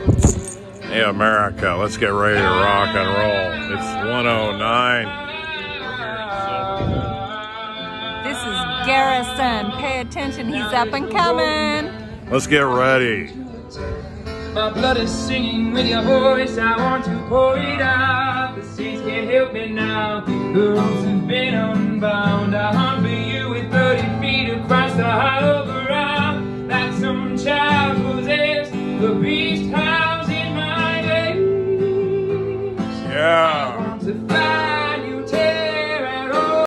Hey, America, let's get ready to rock and roll. It's 109. This is Garrison. Pay attention, he's up and coming. Let's get ready. My blood is singing with your voice. I want to pour it out. The saints can't help me now. The ropes have been unbound. I hunt for you with 30 feet across the hollow ground. Like some child possessed, the beast if